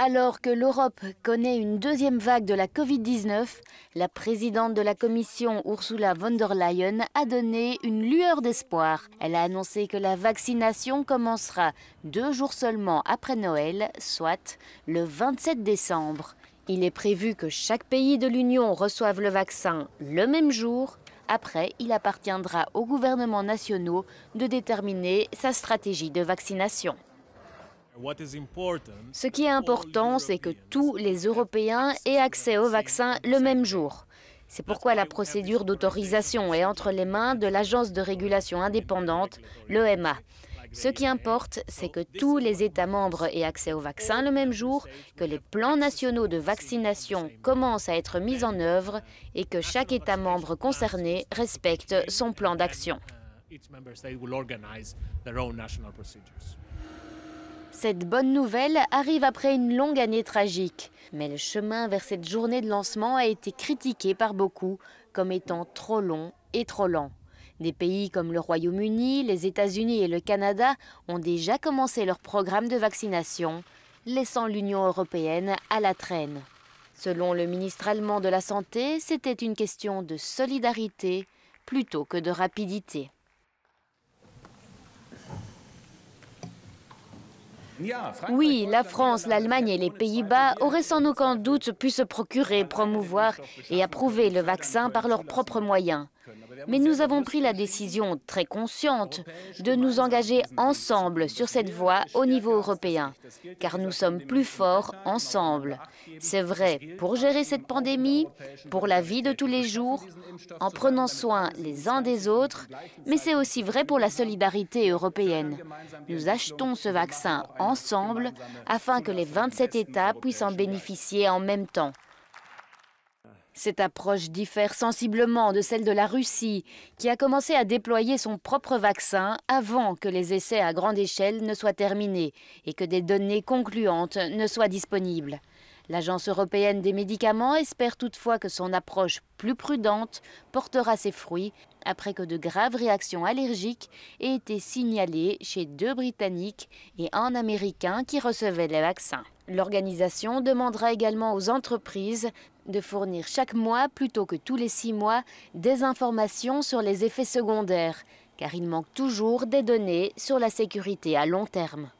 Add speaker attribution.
Speaker 1: Alors que l'Europe connaît une deuxième vague de la Covid-19, la présidente de la Commission Ursula von der Leyen a donné une lueur d'espoir. Elle a annoncé que la vaccination commencera deux jours seulement après Noël, soit le 27 décembre. Il est prévu que chaque pays de l'Union reçoive le vaccin le même jour. Après, il appartiendra aux gouvernements nationaux de déterminer sa stratégie de vaccination. Ce qui est important, c'est que tous les Européens aient accès au vaccin le même jour. C'est pourquoi la procédure d'autorisation est entre les mains de l'agence de régulation indépendante, l'EMA. Ce qui importe, c'est que tous les États membres aient accès au vaccin le même jour, que les plans nationaux de vaccination commencent à être mis en œuvre et que chaque État membre concerné respecte son plan d'action. Cette bonne nouvelle arrive après une longue année tragique. Mais le chemin vers cette journée de lancement a été critiqué par beaucoup comme étant trop long et trop lent. Des pays comme le Royaume-Uni, les États-Unis et le Canada ont déjà commencé leur programme de vaccination, laissant l'Union européenne à la traîne. Selon le ministre allemand de la Santé, c'était une question de solidarité plutôt que de rapidité. Oui, la France, l'Allemagne et les Pays-Bas auraient sans aucun doute pu se procurer, promouvoir et approuver le vaccin par leurs propres moyens. Mais nous avons pris la décision très consciente de nous engager ensemble sur cette voie au niveau européen, car nous sommes plus forts ensemble. C'est vrai pour gérer cette pandémie, pour la vie de tous les jours, en prenant soin les uns des autres, mais c'est aussi vrai pour la solidarité européenne. Nous achetons ce vaccin ensemble afin que les 27 États puissent en bénéficier en même temps. Cette approche diffère sensiblement de celle de la Russie, qui a commencé à déployer son propre vaccin avant que les essais à grande échelle ne soient terminés et que des données concluantes ne soient disponibles. L'Agence européenne des médicaments espère toutefois que son approche plus prudente portera ses fruits après que de graves réactions allergiques aient été signalées chez deux Britanniques et un Américain qui recevaient les vaccins. L'organisation demandera également aux entreprises de fournir chaque mois, plutôt que tous les six mois, des informations sur les effets secondaires, car il manque toujours des données sur la sécurité à long terme.